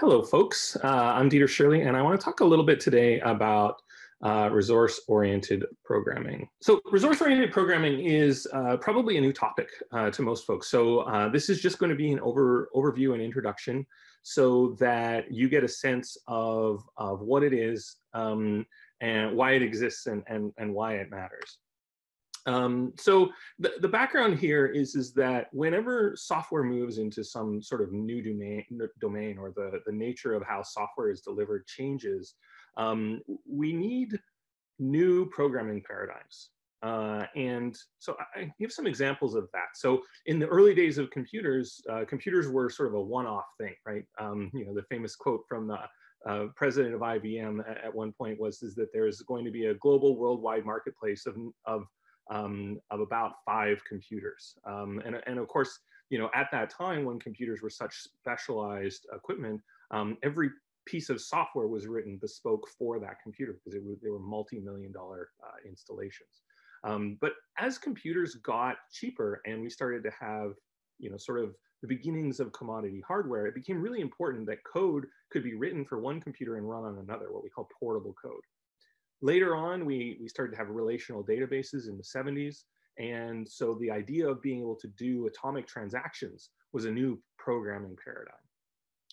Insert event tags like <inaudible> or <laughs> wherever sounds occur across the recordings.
Hello, folks. Uh, I'm Dieter Shirley, and I want to talk a little bit today about uh, resource-oriented programming. So resource-oriented programming is uh, probably a new topic uh, to most folks. So uh, this is just going to be an over, overview and introduction so that you get a sense of, of what it is um, and why it exists and, and, and why it matters. Um, so the, the background here is, is that whenever software moves into some sort of new domain, domain or the, the nature of how software is delivered changes, um, we need new programming paradigms. Uh, and so I give some examples of that. So in the early days of computers, uh, computers were sort of a one-off thing, right? Um, you know, the famous quote from the uh, president of IBM at, at, one point was is that there's going to be a global worldwide marketplace of, of um, of about five computers. Um, and, and of course, you know, at that time when computers were such specialized equipment, um, every piece of software was written bespoke for that computer because it was, they were multi-million dollar uh, installations. Um, but as computers got cheaper and we started to have, you know, sort of the beginnings of commodity hardware, it became really important that code could be written for one computer and run on another, what we call portable code. Later on, we, we started to have relational databases in the 70s. And so the idea of being able to do atomic transactions was a new programming paradigm.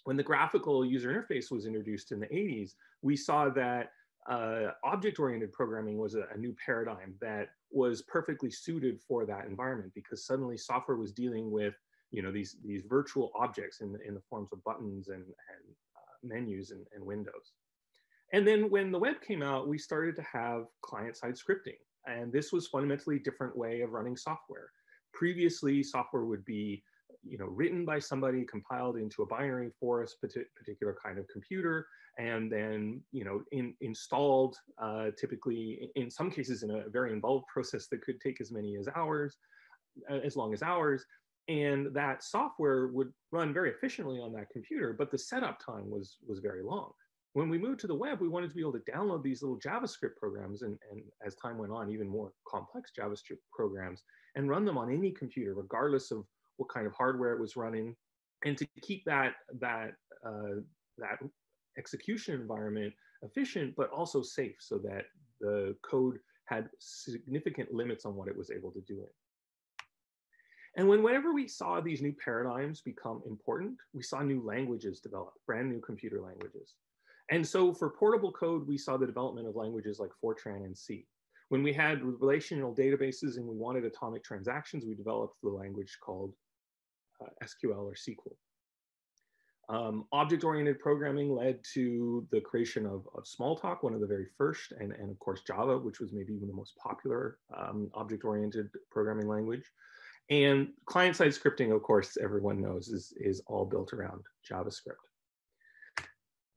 When the graphical user interface was introduced in the 80s, we saw that uh, object-oriented programming was a, a, new paradigm that was perfectly suited for that environment because suddenly software was dealing with you know these these virtual objects in the, in the forms of buttons and, and uh, menus and, and windows. And then when the web came out, we started to have client-side scripting. And this was fundamentally a different way of running software. Previously, software would be you know, written by somebody, compiled into a binary for a particular kind of computer, and then you know, in, installed uh, typically, in some cases, in a very involved process that could take as many as hours, uh, as long as hours, and that software would run very efficiently on that computer, but the setup time was, was very long when we moved to the web, we wanted to be able to download these little JavaScript programs and, and as time went on, even more complex JavaScript programs and run them on any computer, regardless of what kind of hardware it was running. And to keep that, that, uh, that execution environment efficient, but also safe so that the code had significant limits on what it was able to do it. And when, whenever we saw these new paradigms become important, we saw new languages develop, brand new computer languages. And so for portable code, we saw the development of languages like Fortran and C. When we had relational databases and we wanted atomic transactions, we developed the language called uh, SQL or SQL. Um, Object-oriented programming led to the creation of, of, Smalltalk, one of the very first, and, and of course Java, which was maybe even the most popular um, object-oriented programming language. And client-side scripting, of course, everyone knows is, is all built around JavaScript.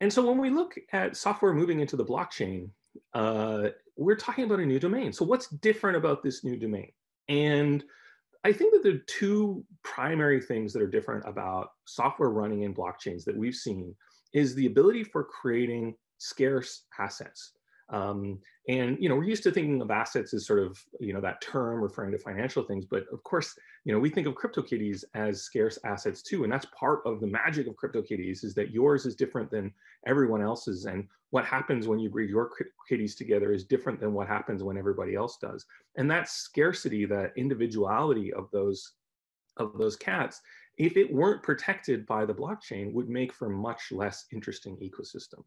And so when we look at software moving into the blockchain, uh, we're talking about a new domain. So what's different about this new domain? And I think that are two primary things that are different about software running in blockchains that we've seen is the ability for creating scarce assets. Um, and you know, we're used to thinking of assets as sort of you know that term referring to financial things, but of course, you know, we think of CryptoKitties as scarce assets too, and that's part of the magic of CryptoKitties is that yours is different than everyone else's, and what happens when you breed your kitties together is different than what happens when everybody else does. And that scarcity, that individuality of those of those cats, if it weren't protected by the blockchain, would make for much less interesting ecosystem.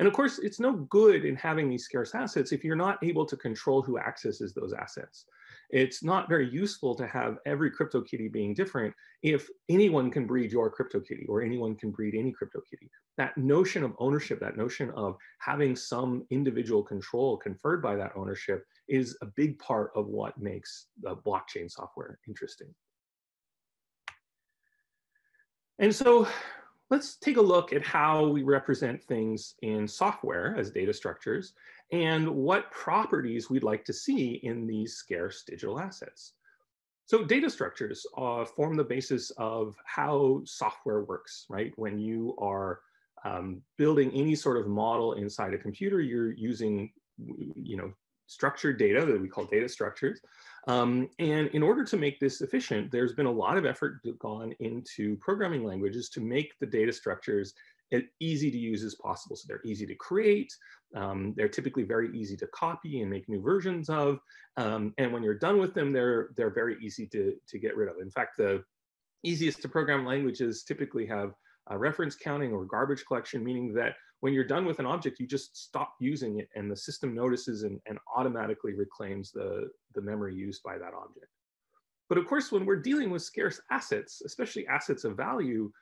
And of course, it's no good in having these scarce assets if you're not able to control who accesses those assets. It's not very useful to have every CryptoKitty being different if anyone can breed your CryptoKitty or anyone can breed any CryptoKitty. That notion of ownership, that notion of having some individual control conferred by that ownership is a big part of what makes the blockchain software interesting. And so let's take a look at how we represent things in software as data structures and what properties we'd like to see in these scarce digital assets. So data structures uh, form the basis of how software works, right? When you are um, building any sort of model inside a computer, you're using, you know, structured data that we call data structures. Um, and in order to make this efficient, there's been a lot of effort gone into programming languages to make the data structures as easy to use as possible. So they're easy to create. Um, they're typically very easy to copy and make new versions of. Um, and when you're done with them, they're, they're very easy to, to get rid of. In fact, the easiest to program languages typically have reference counting or garbage collection, meaning that when you're done with an object, you just stop using it and the system notices and, and automatically reclaims the, the memory used by that object. But of course, when we're dealing with scarce assets, especially assets of value,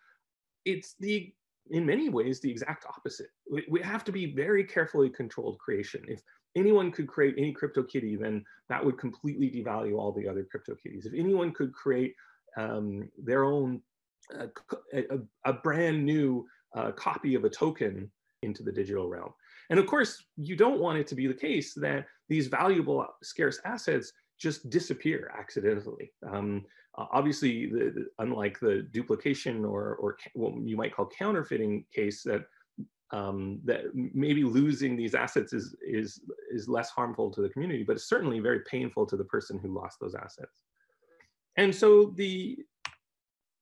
it's the in many ways the exact opposite. We, we have to be very carefully controlled creation. If anyone could create any CryptoKitty, then that would completely devalue all the other CryptoKitties. If anyone could create um, their own uh, a, a, brand new uh, copy of a token into the digital realm. And of course, you don't want it to be the case that these valuable scarce assets just disappear accidentally. Um, uh, obviously, the, the, unlike the duplication or, or what you might call counterfeiting case that um, that maybe losing these assets is, is, is less harmful to the community, but it's certainly very painful to the person who lost those assets. And so the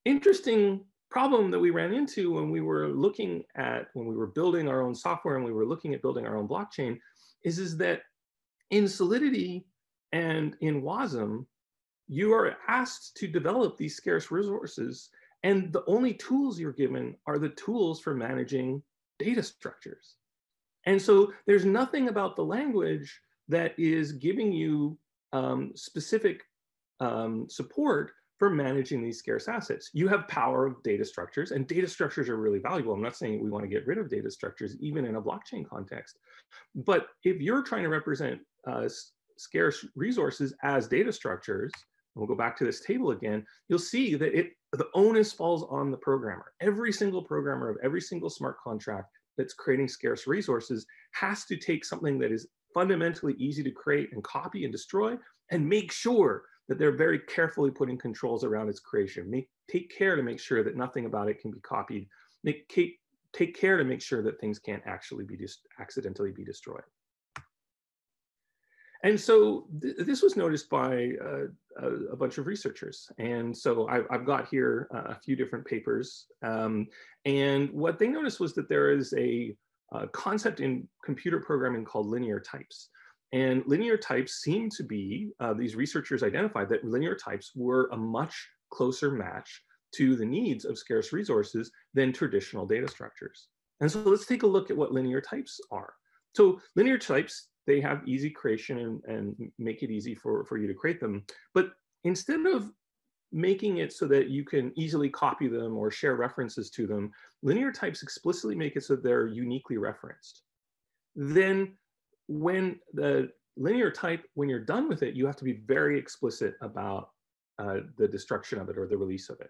interesting problem that we ran into when we were looking at, when we were building our own software and we were looking at building our own blockchain is, is that in Solidity and in WASM, you are asked to develop these scarce resources and the only tools you're given are the tools for managing data structures. And so there's nothing about the language that is giving you um, specific um, support for managing these scarce assets. You have power of data structures and data structures are really valuable. I'm not saying we want to get rid of data structures even in a blockchain context, but if you're trying to represent uh, scarce resources as data structures, we'll go back to this table again, you'll see that it the onus falls on the programmer. Every single programmer of every single smart contract that's creating scarce resources has to take something that is fundamentally easy to create and copy and destroy and make sure that they're very carefully putting controls around its creation. Make, take care to make sure that nothing about it can be copied. Make, take care to make sure that things can't actually be just accidentally be destroyed. And so th this was noticed by uh, a, a, bunch of researchers. And so I, have got here uh, a few different papers. Um, and what they noticed was that there is a, a, concept in computer programming called linear types. And linear types seem to be, uh, these researchers identified that linear types were a much closer match to the needs of scarce resources than traditional data structures. And so let's take a look at what linear types are. So linear types they have easy creation and, and make it easy for, for you to create them. But instead of making it so that you can easily copy them or share references to them, linear types explicitly make it so they're uniquely referenced. Then when the linear type, when you're done with it, you have to be very explicit about uh, the destruction of it or the release of it.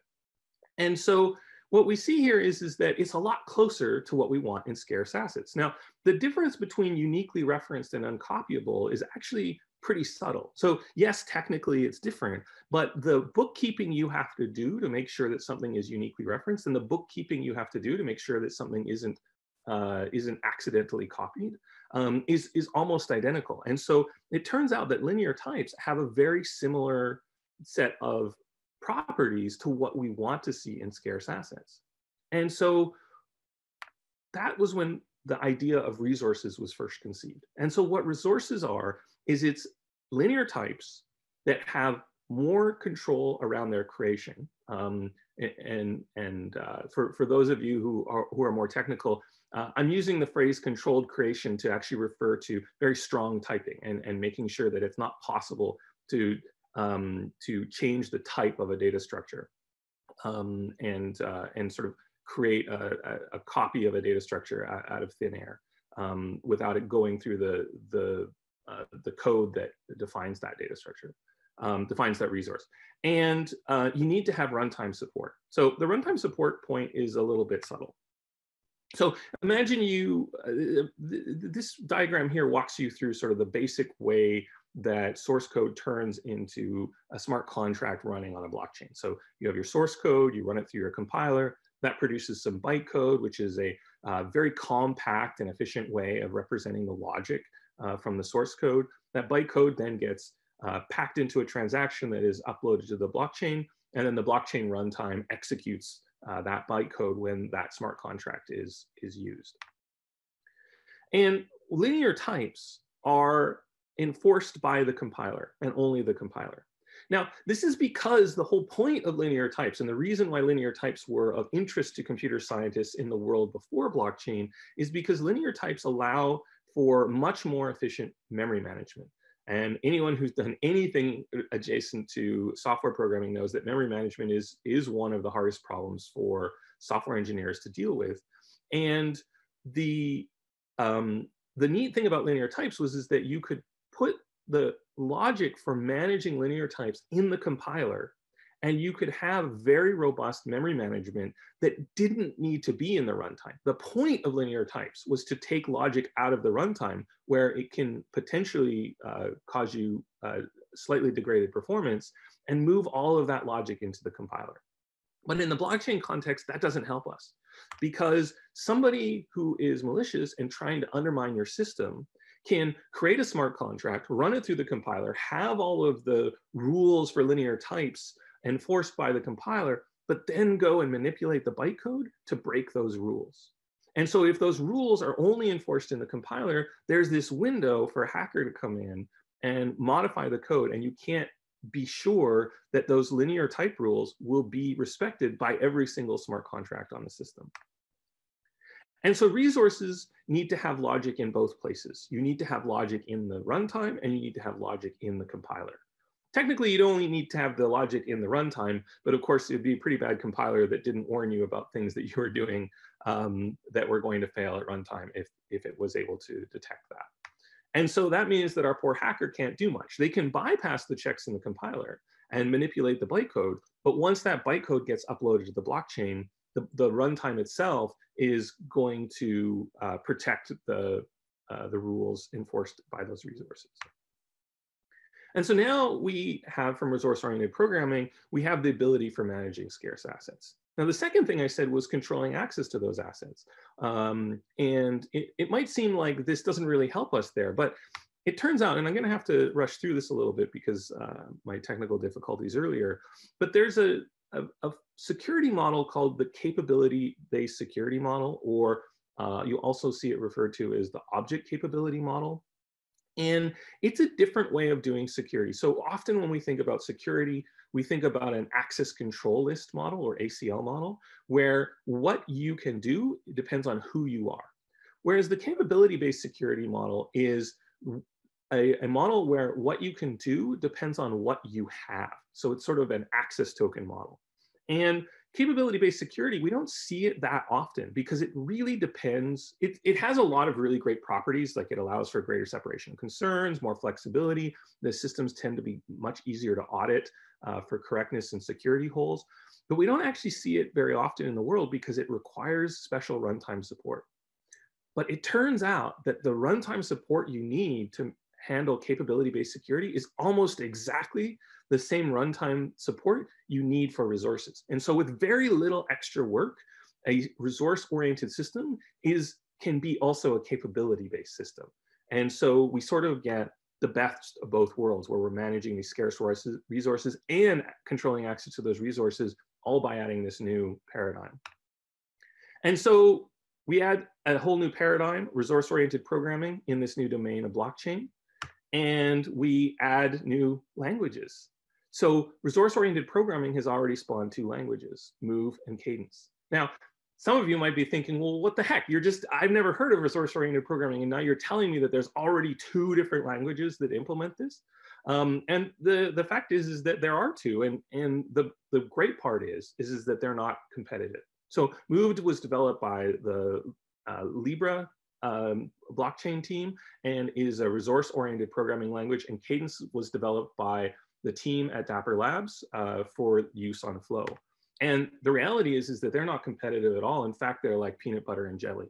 And so what we see here is, is that it's a lot closer to what we want in scarce assets. Now, the difference between uniquely referenced and uncopyable is actually pretty subtle. So yes, technically it's different, but the bookkeeping you have to do to make sure that something is uniquely referenced and the bookkeeping you have to do to make sure that something isn't uh, isn't accidentally copied um, is, is almost identical. And so it turns out that linear types have a very similar set of properties to what we want to see in scarce assets. And so that was when the idea of resources was first conceived. And so what resources are is it's linear types that have more control around their creation. Um, and and uh, for, for those of you who are, who are more technical, uh, I'm using the phrase controlled creation to actually refer to very strong typing and, and making sure that it's not possible to um, to change the type of a data structure um, and, uh, and sort of create a, a, copy of a data structure out, out of thin air um, without it going through the, the, uh, the code that defines that data structure, um, defines that resource. And uh, you need to have runtime support. So the runtime support point is a little bit subtle. So imagine you, uh, this diagram here walks you through sort of the basic way that source code turns into a smart contract running on a blockchain. So you have your source code, you run it through your compiler, that produces some bytecode, which is a uh, very compact and efficient way of representing the logic uh, from the source code. That bytecode then gets uh, packed into a transaction that is uploaded to the blockchain, and then the blockchain runtime executes uh, that bytecode when that smart contract is, is used. And linear types are enforced by the compiler and only the compiler. Now, this is because the whole point of linear types and the reason why linear types were of interest to computer scientists in the world before blockchain is because linear types allow for much more efficient memory management. And anyone who's done <laughs> anything adjacent to software programming knows that memory management is, is one of the hardest problems for software engineers to deal with. And the, um, the neat thing about linear types was is that you could put the logic for managing linear types in the compiler and you could have very robust memory management that didn't need to be in the runtime. The point of linear types was to take logic out of the runtime where it can potentially uh, cause you uh, slightly degraded performance and move all of that logic into the compiler. But in the blockchain context, that doesn't help us because somebody who is malicious and trying to undermine your system can create a smart contract, run it through the compiler, have all of the rules for linear types enforced by the compiler, but then go and manipulate the bytecode to break those rules. And so if those rules are only enforced in the compiler, there's this window for a hacker to come in and modify the code, and you can't be sure that those linear type rules will be respected by every single smart contract on the system. And so resources need to have logic in both places. You need to have logic in the runtime and you need to have logic in the compiler. Technically, you'd only need to have the logic in the runtime, but of course, it'd be a pretty bad compiler that didn't warn you about things that you were doing um, that were going to fail at runtime if, if it was able to detect that. And so that means that our poor hacker can't do much. They can bypass the checks in the compiler and manipulate the bytecode, but once that bytecode gets uploaded to the blockchain, the, the runtime itself is going to uh, protect the, uh, the rules enforced by those resources. And so now we have from resource-oriented programming, we have the ability for managing scarce assets. Now, the second thing I said was controlling access to those assets. Um, and it, it might seem like this doesn't really help us there, but it turns out, and I'm gonna have to rush through this a little bit because uh, my technical difficulties earlier, but there's a, a, a security model called the capability-based security model, or uh, you also see it referred to as the object capability model. And it's a different way of doing security. So often when we think about security, we think about an access control list model or ACL model, where what you can do depends on who you are. Whereas the capability-based security model is a, a, model where what you can do depends on what you have. So it's sort of an access token model. And capability-based security, we don't see it that often because it really depends. It, it has a lot of really great properties, like it allows for greater separation of concerns, more flexibility. The systems tend to be much easier to audit uh, for correctness and security holes. But we don't actually see it very often in the world because it requires special runtime support. But it turns out that the runtime support you need to handle capability-based security is almost exactly the same runtime support you need for resources. And so with very little extra work, a resource-oriented system is can be also a capability-based system. And so we sort of get the best of both worlds where we're managing these scarce resources and controlling access to those resources all by adding this new paradigm. And so we add a whole new paradigm, resource-oriented programming in this new domain of blockchain and we add new languages. So resource-oriented programming has already spawned two languages, Move and Cadence. Now, some of you might be thinking, well, what the heck? You're just, I've never heard of resource-oriented programming, and now you're telling me that there's already two different languages that implement this. Um, and the, the fact is, is that there are two, and, and the, the great part is, is, is that they're not competitive. So Moved was developed by the uh, Libra um, blockchain team and is a resource-oriented programming language. And Cadence was developed by the team at Dapper Labs uh, for use on Flow. And the reality is, is that they're not competitive at all. In fact, they're like peanut butter and jelly.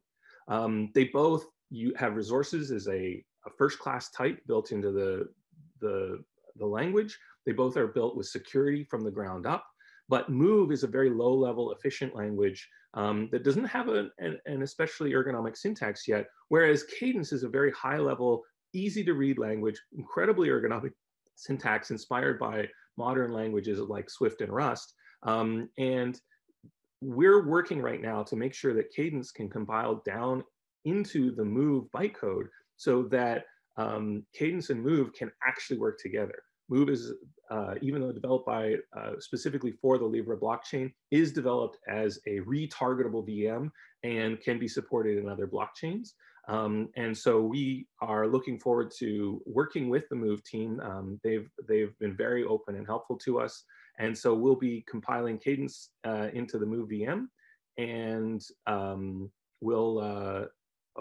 Um, they both you have resources as a, a first-class type built into the, the, the language. They both are built with security from the ground up. But Move is a very low-level, efficient language um, that doesn't have a, an, an, especially ergonomic syntax yet, whereas Cadence is a very high level, easy to read language, incredibly ergonomic <laughs> syntax inspired by modern languages like Swift and Rust. Um, and we're working right now to make sure that Cadence can compile down into the Move bytecode so that um, Cadence and Move can actually work together. Move is, uh, even though developed by uh, specifically for the Libra blockchain, is developed as a retargetable VM and can be supported in other blockchains. Um, and so we are looking forward to working with the Move team. Um, they've, they've been very open and helpful to us. And so we'll be compiling Cadence uh, into the Move VM and um, we'll uh,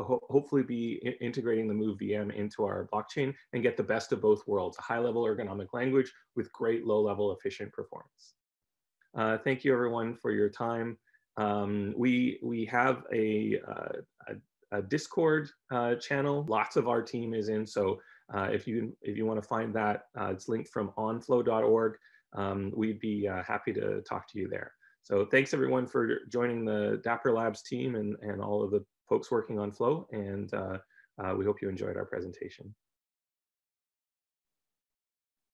ho hopefully be integrating the Move VM into our blockchain and get the best of both worlds, a high level ergonomic language with great low level efficient performance. Uh, thank you everyone for your time. Um, we, we have a, uh, a, a Discord uh, channel, lots of our team is in, so uh, if you, if you wanna find that, it's linked from onflow.org. Um, we'd be happy to talk to you there. So thanks everyone for joining the Dapper Labs team and, and all of the folks working on Flow, and uh, uh, we hope you enjoyed our presentation.